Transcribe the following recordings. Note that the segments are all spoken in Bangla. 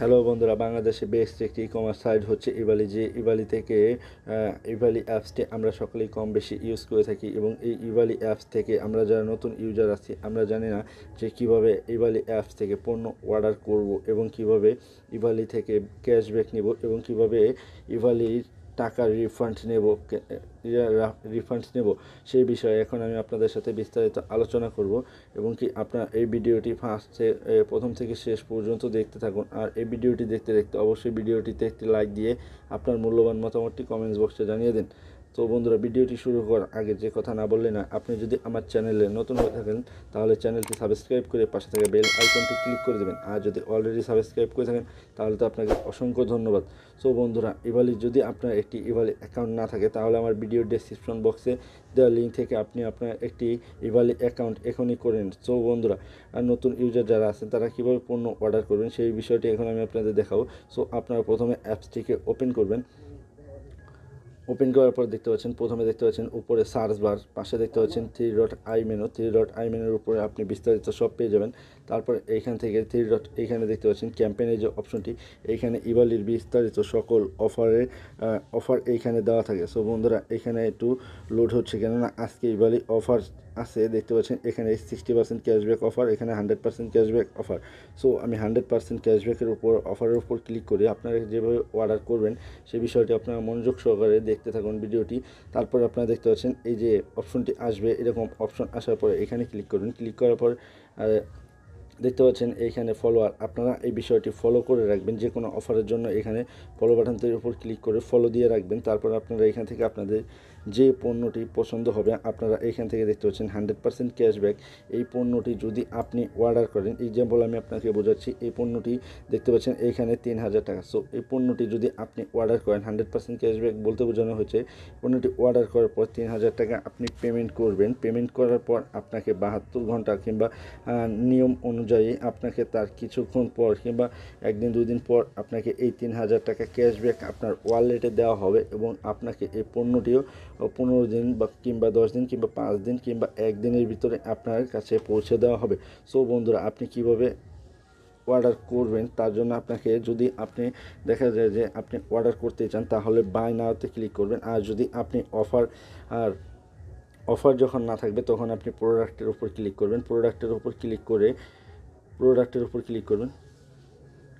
হ্যালো বন্ধুরা, বাংলাদেশে বেস্ট একটি ই কমার্স সাইট হচ্ছে ইভালি যে ইভালি থেকে ইভালি অ্যাপসটি আমরা সকলেই কম বেশি ইউজ করে থাকি এবং এই ইভালি অ্যাপস থেকে আমরা যারা নতুন ইউজার আছি, আমরা জানি না যে কীভাবে ইভালি অ্যাপস থেকে পণ্য অর্ডার করব এবং কীভাবে ইভালি থেকে ক্যাশব্যাক নেব এবং কীভাবে ইবালির টাকার রিফান্ড নেব রিফান্ড নেব। সেই বিষয়ে এখন আমি আপনাদের সাথে বিস্তারিত আলোচনা করব এবং কি আপনার এই ভিডিওটি ফার্স্টে প্রথম থেকে শেষ পর্যন্ত দেখতে থাকুন। আর এই ভিডিওটি দেখতে দেখতে অবশ্যই ভিডিওটিতে একটি লাইক দিয়ে আপনার মূল্যবান মতামতটি কমেন্টস বক্সে জানিয়ে দিন। তো বন্ধুরা, ভিডিওটি শুরু করার আগে যে কথা না বললে না আপনি যদি আমার চ্যানেলে নতুন হয়ে থাকেন, তাহলে চ্যানেলটি সাবস্ক্রাইব করে পাশে থাকা বেল আইকনটি ক্লিক করে দেবেন। আর যদি অলরেডি সাবস্ক্রাইব করে থাকেন, তাহলে তো আপনাকে অসংখ্য ধন্যবাদ। তো বন্ধুরা ইভালি যদি আপনার একটি ইভালি অ্যাকাউন্ট না থাকে, তাহলে আমার ভিডিও ডেসক্রিপশন বক্সে দেওয়া লিঙ্ক থেকে আপনি আপনার একটি ইভালি অ্যাকাউন্ট এখনই করেন সো বন্ধুরা, আর নতুন ইউজার যারা আছেন, তারা কীভাবে পণ্য অর্ডার করবেন সেই বিষয়টি এখন আমি আপনাদের দেখাবো। সো আপনারা প্রথমে অ্যাপসটিকে ওপেন করবেন। ওপেন করার পর দেখতে পাচ্ছেন, প্রথমে দেখতে পাচ্ছেন উপরে সার্চ বার পাশে দেখতে পাচ্ছেন three dot I menu three dot I মেনুর উপরে আপনি বিস্তারিত সব পেয়ে যাবেন। তারপর এইখান থেকে থ্রি ডট এইখানে দেখতে পাচ্ছেন ক্যাম্পেনের যে অপশনটি এইখানে ইভালির বিস্তারিত সকল অফারের অফার এইখানে দেওয়া থাকে। সো বন্ধুরা, এখানে একটু লোড হচ্ছে কেননা আজকে ইভালি অফার আছে, দেখতে পাচ্ছেন এখানে সিক্সটি পার্সেন্ট ক্যাশব্যাক অফার এখানে hundred percent cashback offer so আমি হান্ড্রেড পার্সেন্ট ক্যাশব্যাকের উপর অফারের উপর ক্লিক করে আপনারা যেভাবে অর্ডার করবেন সেই বিষয়টি আপনারা মনোযোগ সহকারে দেখতে থাকুন ভিডিওটি। তারপর আপনারা দেখতে পাচ্ছেন, এই যে অপশনটি আসবে, এরকম অপশন আসার পরে এখানে ক্লিক করুন। ক্লিক করার পর দেখতে পাচ্ছেন এইখানে ফলোয়ার আপনারা এই বিষয়টি ফলো করে রাখবেন যে কোনো অফারের জন্য এখানে ফলো বাটনটির উপর ক্লিক করে ফলো দিয়ে রাখবেন। তারপর আপনারা এখান থেকে আপনাদের যে পণ্যটি পছন্দ হবে, আপনারা এইখান থেকে দেখতে পাচ্ছেন হান্ড্রেড পার্সেন্ট ক্যাশব্যাক। এই পণ্যটি যদি আপনি অর্ডার করেন এক্সাম্পল আমি আপনাকে বোঝাচ্ছি, এই পণ্যটি দেখতে পাচ্ছেন এইখানে তিন হাজার টাকা। সো এই পণ্যটি যদি আপনি অর্ডার করেন, হান্ড্রেড পার্সেন্ট ক্যাশব্যাক বলতে বোঝানো হয়েছে, পণ্যটি অর্ডার করার পর তিন হাজার টাকা আপনি পেমেন্ট করবেন। পেমেন্ট করার পর আপনাকে বাহাত্তর ঘণ্টা কিংবা নিয়ম অনুযায়ী আপনাকে তার কিছুক্ষণ পর কিংবা একদিন দুই দিন পর আপনাকে এই তিন হাজার টাকা ক্যাশব্যাক আপনার ওয়ালেটে দেওয়া হবে এবং আপনাকে এই পণ্যটিও পনেরো দিন বা কিংবা দশ দিন কিংবা পাঁচ দিন কিংবা একদিনের ভিতরে আপনার কাছে পৌঁছে দেওয়া হবে। সো বন্ধুরা, আপনি কীভাবে অর্ডার করবেন তার জন্য আপনাকে যদি আপনি দেখা যায় যে আপনি অর্ডার করতে চান, তাহলে বাই নাওতে ক্লিক করবেন। আর যদি আপনি অফার আর অফার যখন না থাকবে, তখন আপনি প্রোডাক্টের উপর ক্লিক করবেন। প্রোডাক্টের উপর ক্লিক করে প্রোডাক্টের উপর ক্লিক করবেন।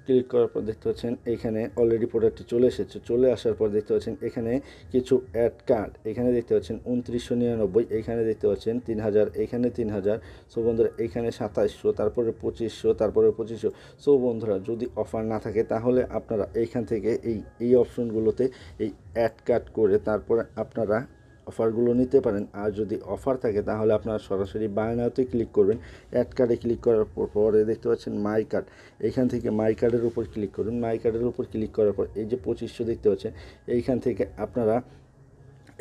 ক্লিক করার পর দেখতে পাচ্ছেন এখানে অলরেডি প্রোডাক্টটি চলে এসেছে। চলে আসার পর দেখতে পাচ্ছেন এখানে কিছু অ্যাড কার্ড এখানে দেখতে পাচ্ছেন উনত্রিশশো নিরানব্বই, এখানে দেখতে পাচ্ছেন তিন হাজার এখানে তিন হাজার সো বন্ধুরা, এখানে সাতাইশশো, তারপরে পঁচিশশো তারপরে পঁচিশশো। সো বন্ধুরা, যদি অফার না থাকে, তাহলে আপনারা এইখান থেকে এই এই অপশনগুলোতে এই অ্যাড কার্ড করে তারপরে আপনারা অফারগুলো নিতে পারেন। আর যদি অফার থাকে, তাহলে আপনারা সরাসরি বায়নাতে ক্লিক করবেন। অ্যাড কার্ডে ক্লিক করার পর পরে দেখতে পাচ্ছেন মাই কার্ড। এইখান থেকে মাই কার্ডের উপর ক্লিক করুন। মাই কার্ডের উপর ক্লিক করার পর এই যে পঁচিশশো দেখতে পাচ্ছেন, এইখান থেকে আপনারা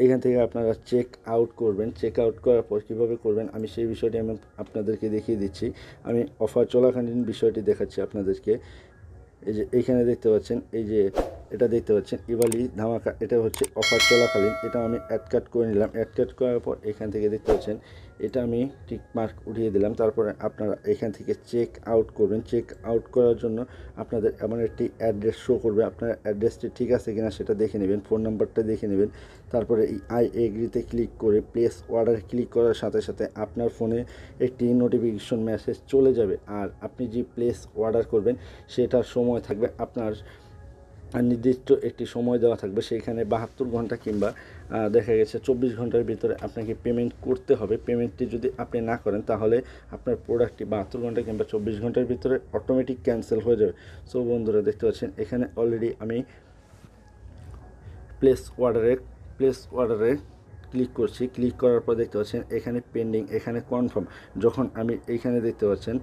এখান থেকে আপনারা চেক আউট করবেন। চেক আউট করার পর কীভাবে করবেন, আমি সেই বিষয়টি আমি আপনাদেরকে দেখিয়ে দিচ্ছি। আমি অফার চলাকালীন বিষয়টি দেখাচ্ছি আপনাদেরকে। এই যে এইখানে দেখতে পাচ্ছেন, এই যে এটা দেখতে পাচ্ছেন ইবালি ধামাকা, এটা হচ্ছে অফার চলাকালীন, এটা আমি অ্যাড কাট করে নিলাম। অ্যাড কাট করার পর এখান থেকে দেখতে পাচ্ছেন, এটা আমি টিক মার্ক উঠিয়ে দিলাম। তারপরে আপনারা এখান থেকে চেক আউট করবেন। চেক আউট করার জন্য আপনাদের এমন একটি অ্যাড্রেস শো করবে। আপনার অ্যাড্রেসটি ঠিক আছে কিনা সেটা দেখে নেবেন ফোন নাম্বারটা দেখে নেবেন। তারপরে এই আই এগ্রিতে ক্লিক করে প্লেস অর্ডার ক্লিক করার সাথে সাথে আপনার ফোনে একটি নোটিফিকেশন মেসেজ চলে যাবে। আর আপনি যে প্লেস অর্ডার করবেন, সেটার সময় থাকবে আপনার নির্দিষ্ট একটি সময় দেওয়া থাকবে, সেইখানে বাহাত্তর ঘণ্টা কিংবা দেখা গেছে চব্বিশ ঘণ্টার ভিতরে আপনাকে পেমেন্ট করতে হবে। পেমেন্টটি যদি আপনি না করেন, তাহলে আপনার প্রোডাক্টটি বাহাত্তর ঘণ্টা কিংবা চব্বিশ ঘণ্টার ভিতরে অটোমেটিক ক্যান্সেল হয়ে যাবে। সো বন্ধুরা, দেখতে পাচ্ছেন, এখানে অলরেডি আমি প্লেস অর্ডারে প্লেস অর্ডারে ক্লিক করছি। ক্লিক করার পর দেখতে পাচ্ছেন, এখানে পেন্ডিং এখানে কনফার্ম যখন আমি এইখানে দেখতে পাচ্ছেন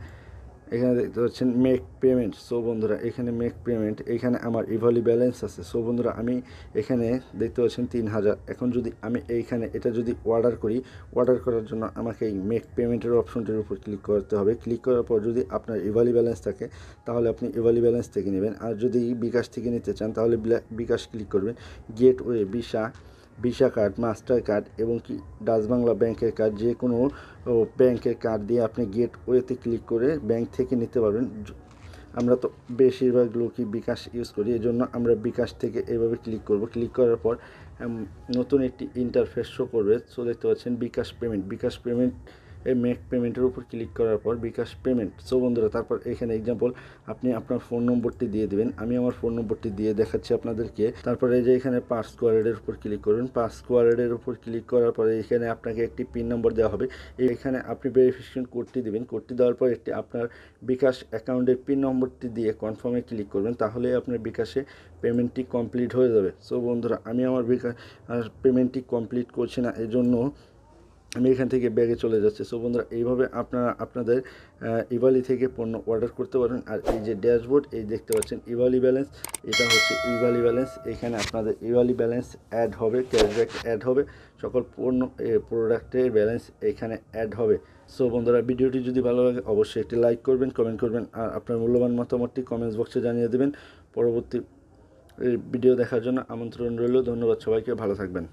এখানে দেখতে পাচ্ছেন মেক পেমেন্ট সো বন্ধুরা, এখানে মেক পেমেন্ট এখানে আমার ইভালি ব্যালেন্স আছে। সো বন্ধুরা, আমি এখানে দেখতে পাচ্ছেন তিন হাজার এখন যদি আমি এইখানে এটা যদি অর্ডার করি অর্ডার করার জন্য আমাকে এই মেক পেমেন্টের অপশনটির উপর ক্লিক করতে হবে। ক্লিক করার পর যদি আপনার ইভালি ব্যালেন্স থাকে, তাহলে আপনি ইভালি ব্যালেন্স থেকে নেবেন। আর যদি বিকাশ থেকে নিতে চান, তাহলে বিকাশ ক্লিক করবেন। Gateway Visa Visa card, Mastercard এবং কি ডাচ বাংলা ব্যাংকের কার্ড, যে কোনো ব্যাংকের কার্ড দিয়ে আপনি গেট ওয়েতে ক্লিক করে ব্যাংক থেকে নিতে পারবেন। আমরা তো বেশিরভাগ লোকই বিকাশ ইউজ করি এই জন্য আমরা বিকাশ থেকে এভাবে ক্লিক করব। ক্লিক করার পর নতুন একটি ইন্টারফেস শো করবে। সো দেখতে পাচ্ছেন বিকাশ পেমেন্ট। বিকাশ পেমেন্ট এই মেক পেমেন্টের উপর ক্লিক করার পর বিকাশ পেমেন্ট সো বন্ধুরা, তারপর এখানে এক্সাম্পল আপনি আপনার ফোন নম্বরটি দিয়ে দিবেন। আমি আমার ফোন নম্বরটি দিয়ে দেখাচ্ছি আপনাদেরকে। তারপরে এই যে এখানে পাস স্কোয়ারেডের উপর ক্লিক করবেন পাস স্কোয়ারেডের উপর ক্লিক করার পরে এখানে আপনাকে একটি পিন নম্বর দেওয়া হবে। এখানে আপনি ভেরিফিকেশন কোডটি দিবেন। কোডটি দেওয়ার পর একটি আপনার বিকাশ অ্যাকাউন্টের পিন নম্বরটি দিয়ে কনফার্মে ক্লিক করবেন। তাহলে আপনার বিকাশে পেমেন্টটি কমপ্লিট হয়ে যাবে। সো বন্ধুরা, আমি আমার বিকাশ পেমেন্টটি কমপ্লিট করছি না। এজন্য আমি এখান থেকে ব্যাগে চলে যাচ্ছে। সো বন্ধুরা, এইভাবে আপনারা আপনাদের ইভালি থেকে পণ্য অর্ডার করতে পারেন। আর এই যে ড্যাশবোর্ড এই দেখতে পাচ্ছেন ইভালি ব্যালেন্স এটা হচ্ছে ইভালি ব্যালেন্স এখানে আপনাদের ইভালি ব্যালেন্স অ্যাড হবে ক্যাশব্যাক অ্যাড হবে। সকল পণ্য প্রোডাক্টের ব্যালেন্স এখানে অ্যাড হবে। সো বন্ধুরা, ভিডিওটি যদি ভালো লাগে, অবশ্যই একটি লাইক করবেন কমেন্ট করবেন, আর আপনার মূল্যবান মতামতটি কমেন্টস বক্সে জানিয়ে দেবেন। পরবর্তী ভিডিও দেখার জন্য আমন্ত্রণ রইল। ধন্যবাদ সবাইকে, ভালো থাকবেন।